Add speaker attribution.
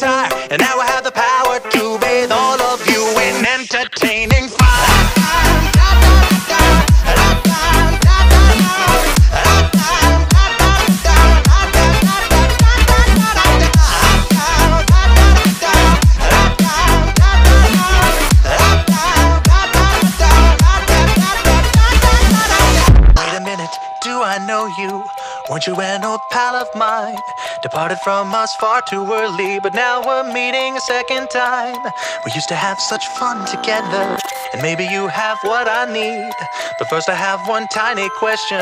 Speaker 1: and now I have the power to bathe all of you in entertaining fire. Wait a minute, do I know you? Weren't you an old pal of mine? Departed from us far too early, but now we're meeting a second time. We used to have such fun together, and maybe you have what I need. But first, I have one tiny question.